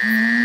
Mm-hmm.